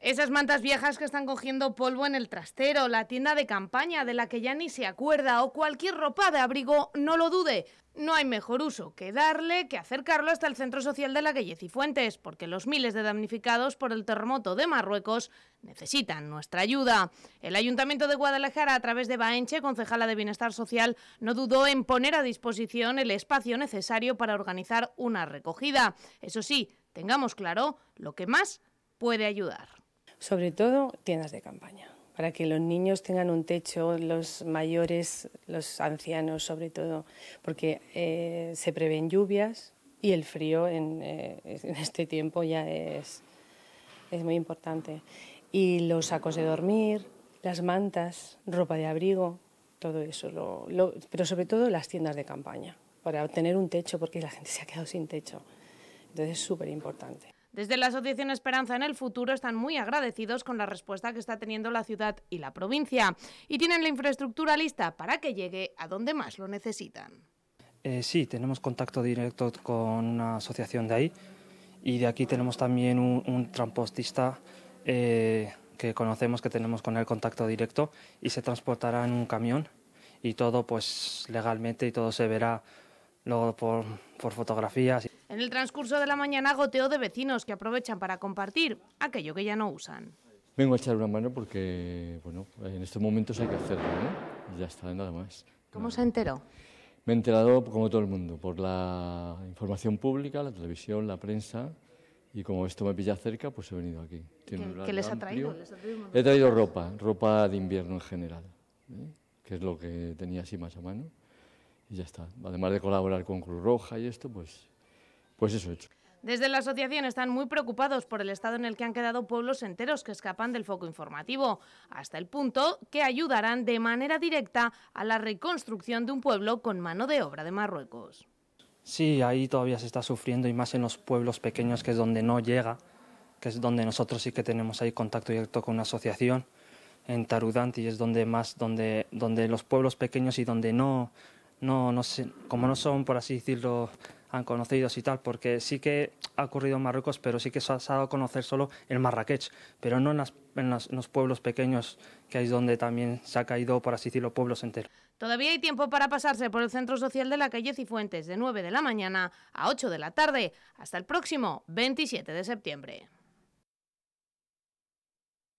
Esas mantas viejas que están cogiendo polvo en el trastero, la tienda de campaña de la que ya ni se acuerda o cualquier ropa de abrigo, no lo dude. No hay mejor uso que darle que acercarlo hasta el Centro Social de la Guellez y Fuentes, porque los miles de damnificados por el terremoto de Marruecos necesitan nuestra ayuda. El Ayuntamiento de Guadalajara, a través de Baenche, concejala de Bienestar Social, no dudó en poner a disposición el espacio necesario para organizar una recogida. Eso sí, tengamos claro lo que más puede ayudar sobre todo tiendas de campaña, para que los niños tengan un techo, los mayores, los ancianos sobre todo, porque eh, se prevén lluvias y el frío en, eh, este tiempo ya es, es muy importante. Y los sacos de dormir, las mantas, ropa de abrigo, todo eso, pero sobre todo las tiendas de campaña, para obtener un techo, porque la gente se ha quedado sin techo. Entonces es súper importante. Desde la Asociación Esperanza en el Futuro están muy agradecidos con la respuesta que está teniendo la ciudad y la provincia y tienen la infraestructura lista para que llegue a donde más lo necesitan. Eh, sí, tenemos contacto directo con una asociación de ahí y de aquí tenemos también un, transportista eh, que conocemos que tenemos con el contacto directo y se transportará en un camión y todo pues legalmente y todo se verá luego por, por fotografías. En el transcurso de la mañana goteo de vecinos que aprovechan para compartir aquello que ya no usan. Vengo a echar una mano porque, bueno, en estos momentos hay que hacerlo, ¿no? Ya está, nada más. ¿Cómo se enteró? Me he enterado, como todo el mundo, por la información pública, la televisión, la prensa, y como esto me pilla cerca, pues he venido aquí. ¿Qué, les, ha traído? He traído ropa, ropa de invierno en general, ¿eh? que es lo que tenía así más a mano y ya está. Además de colaborar con Cruz Roja y esto, pues, pues eso he hecho. Desde la asociación están muy preocupados por el estado en el que han quedado pueblos enteros que escapan del foco informativo, hasta el punto que ayudarán de manera directa a la reconstrucción de un pueblo con mano de obra de Marruecos. Sí, ahí todavía se está sufriendo y más en los pueblos pequeños que es donde no llega, que es donde nosotros sí que tenemos ahí contacto directo con una asociación en Tarudanti, es donde más donde donde los pueblos pequeños y donde no no, no sé, como no son, por así decirlo, han conocidos y tal, porque sí que ha ocurrido en Marruecos, pero sí que se ha dado a conocer solo en Marrakech, pero no en, en, los pueblos pequeños, que es donde también se ha caído, por así decirlo, pueblos enteros. Todavía hay tiempo para pasarse por el Centro Social de la calle Cifuentes de 9 de la mañana a 8 de la tarde, hasta el próximo 27 de septiembre.